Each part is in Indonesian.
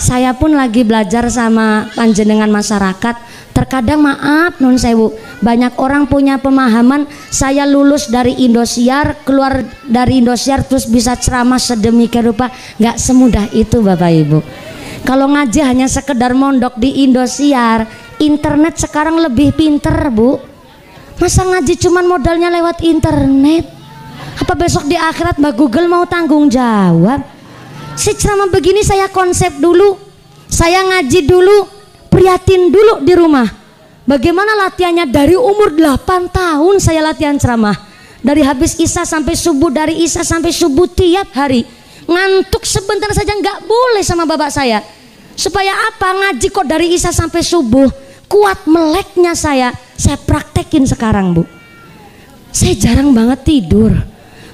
saya pun lagi belajar sama panjenengan masyarakat. Terkadang maaf non sewu. Banyak orang punya pemahaman saya lulus dari Indosiar keluar dari Indosiar terus bisa ceramah sedemikian rupa nggak semudah itu bapak ibu. Kalau ngaji hanya sekedar mondok di Indosiar internet sekarang lebih pinter bu. Masa ngaji cuman modalnya lewat internet? Apa besok di akhirat mbak Google mau tanggung jawab ceramah begini saya konsep dulu saya ngaji dulu prihatin dulu di rumah. Bagaimana latihannya? Dari umur 8 tahun saya latihan ceramah. Dari habis isya sampai subuh dari isya sampai subuh tiap hari. Ngantuk sebentar saja nggak boleh sama bapak saya. Supaya apa? Ngaji kok dari isya sampai subuh. Kuat meleknya saya. Saya praktekin sekarang bu. Saya jarang banget tidur.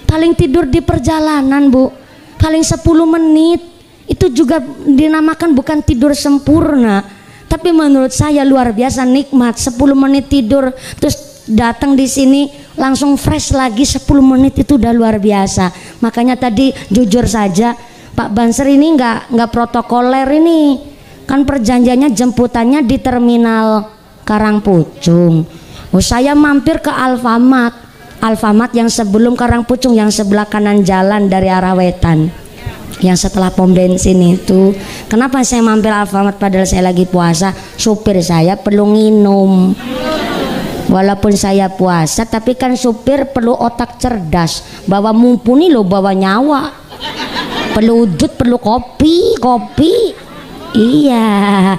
Paling tidur di perjalanan bu paling 10 menit. Itu juga dinamakan bukan tidur sempurna. Tapi menurut saya luar biasa nikmat. 10 menit tidur terus datang di sini langsung fresh lagi 10 menit itu udah luar biasa. Makanya tadi jujur saja Pak Banser ini nggak nggak protokoler ini. Kan perjanjiannya jemputannya di terminal Karangpucung. Oh saya mampir ke Alfamart Alfamart yang sebelum Karangpucung yang sebelah kanan jalan dari arah wetan. Yang setelah pom bensin itu. Kenapa saya mampir Alfamart padahal saya lagi puasa? Supir saya perlu minum walaupun saya puasa tapi kan supir perlu otak cerdas. Bawa mumpuni lo bawa nyawa. Perlu udut perlu kopi kopi. Iya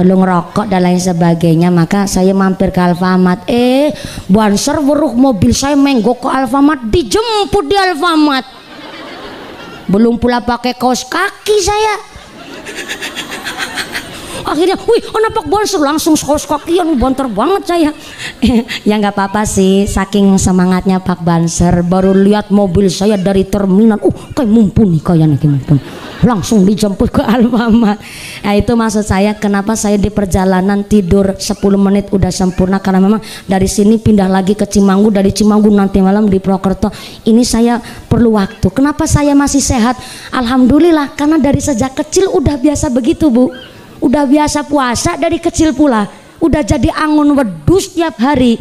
perlu ngerokok dan lain sebagainya maka saya mampir ke Alfamart. Eh banser weruh mobil saya menggok ke Alfamart dijemput di Alfamart. Belum pula pakai kaos kaki saya akhirnya wih anak pak banser langsung kaki yang banter banget saya. Ya nggak apa-apa sih. Saking semangatnya Pak Banser baru lihat mobil saya dari terminal. Uh kayak mumpuni kayak mumpuni. Langsung dijemput ke Alfamart. Nah itu maksud saya kenapa saya di perjalanan tidur 10 menit udah sempurna? Karena memang dari sini pindah lagi ke Cimanggu dari Cimanggu nanti malam di Prokerto. Ini saya perlu waktu. Kenapa saya masih sehat? Alhamdulillah karena dari sejak kecil udah biasa begitu Bu udah biasa puasa dari kecil pula. Udah jadi angon wedus tiap hari.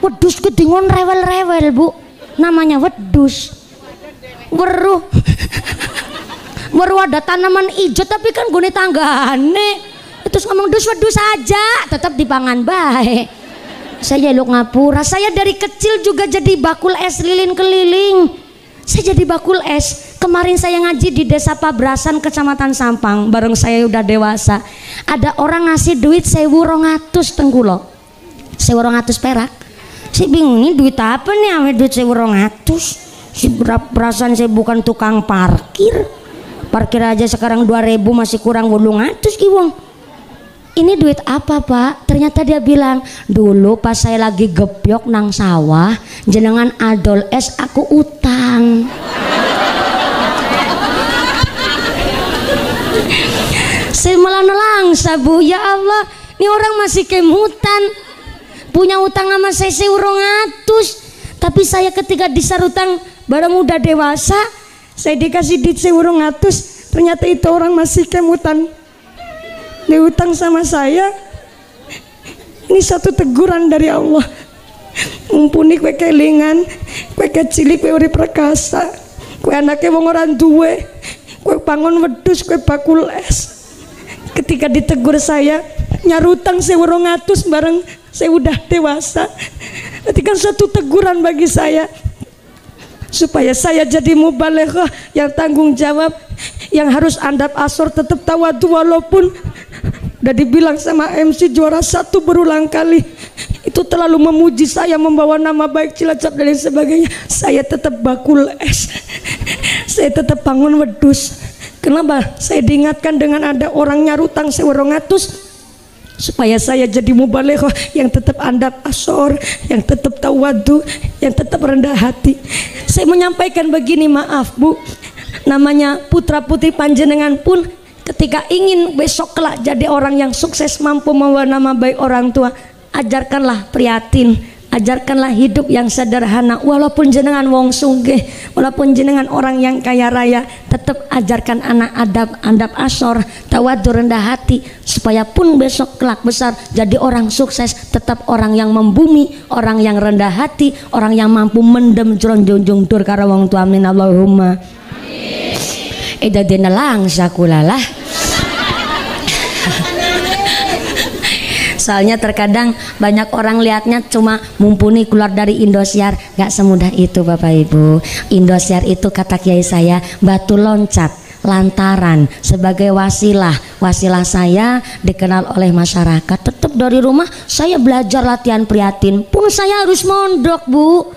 Wedus kedingon rewel-rewel bu. Namanya wedus weruh. Weruh ada tanaman hijau tapi kan gue tanggane. Terus ngomong dus wedus aja tetap dipangan baik saya lu ngapura. Saya dari kecil juga jadi bakul es lilin keliling. Saya jadi bakul es kemarin saya ngaji di desa Pabrasan kecamatan Sampang bareng saya udah dewasa. Ada orang ngasih duit sewu rongatus tenggulo sewu rongatus perak. Saya bingung ini duit apa nih ame duit sewu rongatus? Si perasaan saya bukan tukang parkir. Parkir aja sekarang 2000 masih kurang wulung atus kiwong ini duit apa pak? Ternyata dia bilang dulu pas saya lagi gebyok nang sawah jenengan adol es aku utang saya malah nelangsa bu. Ya Allah ini orang masih kemutan punya utang sama saya seurong atus. Tapi saya ketika disarutang barang udah dewasa saya dikasih duit seurong atus. Ternyata itu orang masih kemutan diutang sama saya. Ini satu teguran dari Allah. Mumpuni kue kelingan kue kecilik kue urip perkasa kue anaknya wong orang duwe kue bangun wedus kue bakul es ketika ditegur saya nyarutang sewu rongatus bareng saya udah dewasa kan satu teguran bagi saya. Supaya saya jadi mubaleghah yang tanggung jawab yang harus andap asor tetap tawadu walaupun udah dibilang sama MC juara satu berulang kali. Itu terlalu memuji saya membawa nama baik Cilacap dan lain sebagainya. Saya tetap bakul es. Saya tetap bangun wedus Kenapa? Saya diingatkan dengan ada orang nyarutang sewerongatus supaya saya jadi mubaleghah yang tetap andap asor, yang tetap tawadu, yang tetap rendah hati. Saya menyampaikan begini, maaf Bu, namanya putra putri panjenengan pun ketika ingin besok kelak jadi orang yang sukses mampu membawa nama baik orang tua, ajarkanlah prihatin ajarkanlah hidup yang sederhana walaupun jenengan wong sugih walaupun jenengan orang yang kaya raya tetap ajarkan anak adab adab asor tawadur rendah hati supaya pun besok kelak besar jadi orang sukses tetap orang yang membumi orang yang rendah hati orang yang mampu mendem jronjong dur karo wong tua. Amin. Allahumma. Eh dadi nelang sakulalah soalnya terkadang banyak orang lihatnya cuma mumpuni keluar dari Indosiar. Gak semudah itu Bapak Ibu. Indosiar itu kata kiai saya batu loncat lantaran. Sebagai wasilah wasilah saya dikenal oleh masyarakat. Tetap dari rumah saya belajar latihan prihatin. Pun saya harus mondok bu.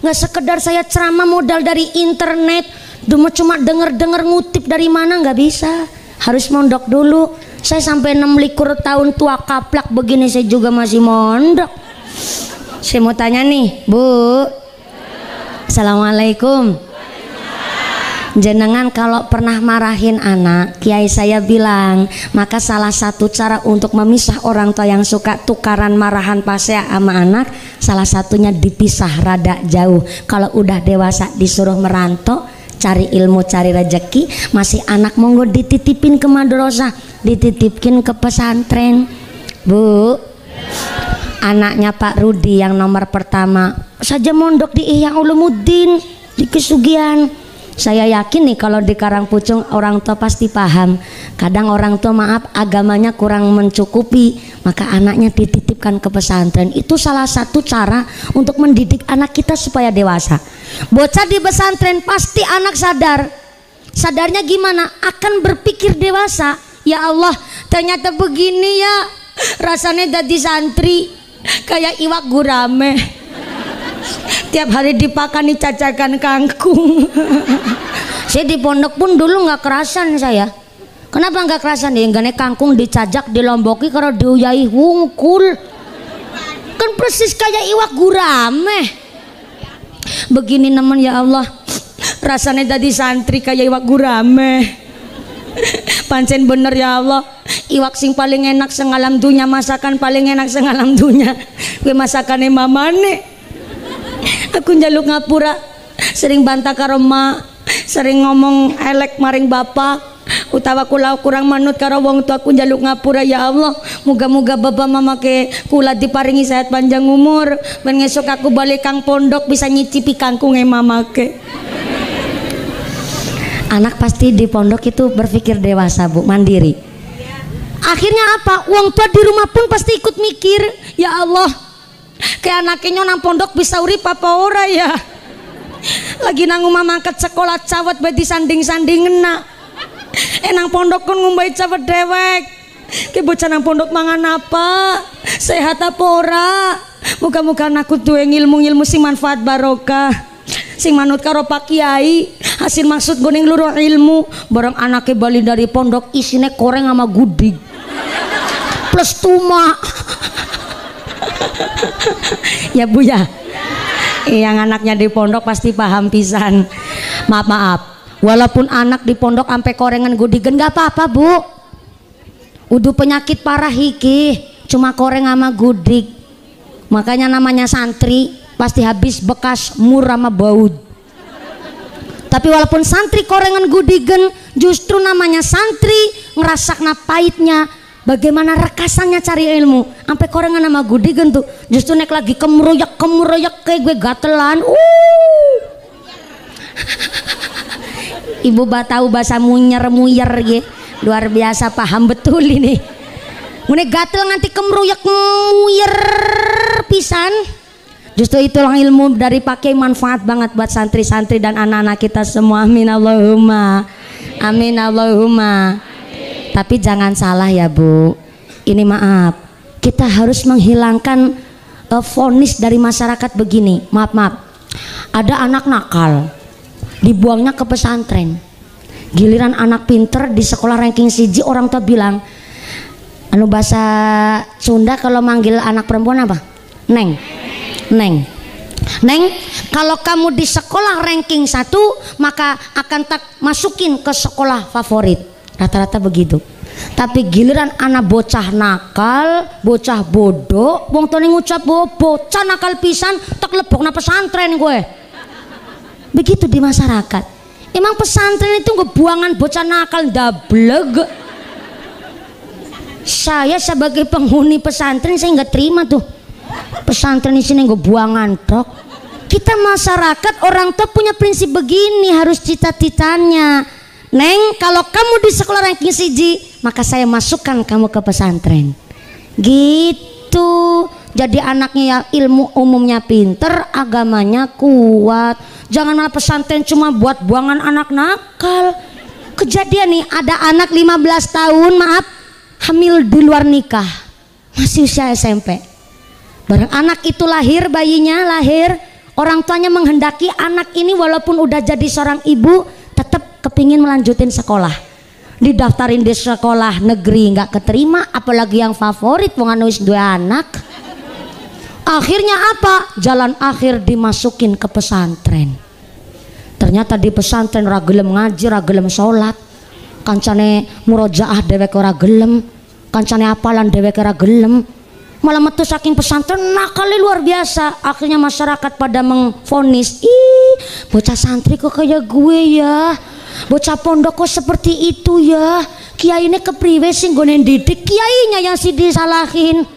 Nggak sekedar saya ceramah modal dari internet. Cuma cuma denger denger ngutip dari mana nggak bisa. Harus mondok dulu saya sampai 6 likur tahun tua kaplak begini saya juga masih mondok. Saya mau tanya nih bu. Assalamualaikum. Jenengan kalau pernah marahin anak kiai saya bilang maka salah satu cara untuk memisah orang tua yang suka tukaran marahan pasnya sama anak salah satunya dipisah rada jauh. Kalau udah dewasa disuruh merantau cari ilmu cari rezeki masih anak monggo dititipin ke madrasah dititipin ke pesantren. Bu anaknya Pak Rudi yang nomor pertama. Saja mondok di Ihya Ulumuddin di Kesugian saya yakin nih kalau di Karangpucung orang tua pasti paham. Kadang orang tua maaf agamanya kurang mencukupi maka anaknya dititipkan ke pesantren. Itu salah satu cara untuk mendidik anak kita supaya dewasa. Bocah di pesantren pasti anak sadar. Sadarnya gimana? Akan berpikir dewasa. Ya Allah ternyata begini ya. Rasanya jadi santri. Kayak iwak gurame tiap hari dipakani cacakan kangkung. Saya di pondok pun dulu nggak kerasan saya. Kenapa nggak kerasan? Ya nggak kangkung dicajak dilomboki kalau diuyai wungkul. Kan persis kayak iwak gurame. Begini nemen ya Allah. Rasanya jadi santri kayak iwak gurame. Pancen bener ya Allah. Iwak sing paling enak sengalam dunia masakan paling enak sengalam dunia. Gue masakannya mamane aku njaluk ngapura sering bantah karo ma sering ngomong elek maring bapak utawa kula kurang manut karo wong tua aku njaluk ngapura. Ya Allah muga-muga bapak mama ke kula diparingi sehat panjang umur. Ben aku balik kang pondok bisa nyicipi kangkung mama ke anak pasti di pondok itu berpikir dewasa bu mandiri. Akhirnya apa? Uang tua di rumah pun pasti ikut mikir ya Allah kayak anaknya nang pondok bisa urip apa ora ya? Lagi nang umah mangkat sekolah cawat badi sanding-sanding enak enang pondok kan ngumbai cawat dewek ke bocah nang pondok mangan apa? Sehat apa ora? Muka-muka anakku tuh ilmu-ilmu sing manfaat barokah sing manut karo pak kiai. Hasil maksud gue luruh ilmu barang anaknya bali dari pondok isinya koreng sama gudik plus tuma ya Bu ya. Yang anaknya di pondok pasti paham pisan. Maaf maaf. Walaupun anak di pondok sampai korengan gudigen gak apa-apa Bu. Udah penyakit parah hiki cuma koreng sama gudik. Makanya namanya santri pasti habis bekas murah sama baut tapi walaupun santri korengan gudigen justru namanya santri ngerasak pahitnya bagaimana rekasannya cari ilmu? Sampai korengan nama gudi gentu justru naik lagi kemeroyak kemeroyak kayak gue gatelan. Uh. Ibu tahu bahasa munyer muyer gitu luar biasa paham betul ini. Mune gatel nganti kemeroyak muyer pisan. Justru itulah ilmu dari pakai manfaat banget buat santri-santri dan anak-anak kita semua. Amin Allahumma. Amin Allahumma. Tapi jangan salah ya Bu. Ini maaf, kita harus menghilangkan uh, vonis dari masyarakat begini. Maaf maaf. Ada anak nakal, dibuangnya ke pesantren. Giliran anak pinter di sekolah ranking siji orang tua bilang, anu bahasa Sunda kalau manggil anak perempuan apa? Neng. Neng. Neng, kalau kamu di sekolah ranking satu, maka akan tak masukin ke sekolah favorit rata-rata begitu. Tapi giliran anak bocah nakal bocah bodoh wong tuane ngucap oh, bocah nakal pisan tak lebok na pesantren gue begitu di masyarakat. Emang pesantren itu buangan bocah nakal dableg saya sebagai penghuni pesantren saya nggak terima tuh. Pesantren di sini gue buangan kita masyarakat orang tua punya prinsip begini harus cita-citanya Neng kalau kamu di sekolah ranking siji maka saya masukkan kamu ke pesantren. Gitu. Jadi anaknya ya ilmu umumnya pinter agamanya kuat. Jangan malah pesantren cuma buat buangan anak nakal. Kejadian nih ada anak 15 tahun maaf hamil di luar nikah. Masih usia SMP bareng anak itu lahir bayinya lahir. Orang tuanya menghendaki anak ini walaupun udah jadi seorang ibu kepingin melanjutin sekolah. Didaftarin di sekolah negeri nggak keterima apalagi yang favorit wong anu dua anak. Akhirnya apa? Jalan akhir dimasukin ke pesantren. Ternyata di pesantren ragelem ngaji ragelem sholat. Kancane murojaah dewek ora gelem. Kancane apalan dewek ora gelem. Malah metu saking pesantren nakali luar biasa. Akhirnya masyarakat pada mengfonis ih bocah santri kok kayak gue ya bocah pondok kok seperti itu ya? Kiai ini kepriwe sing didik kiainya yang sih disalahin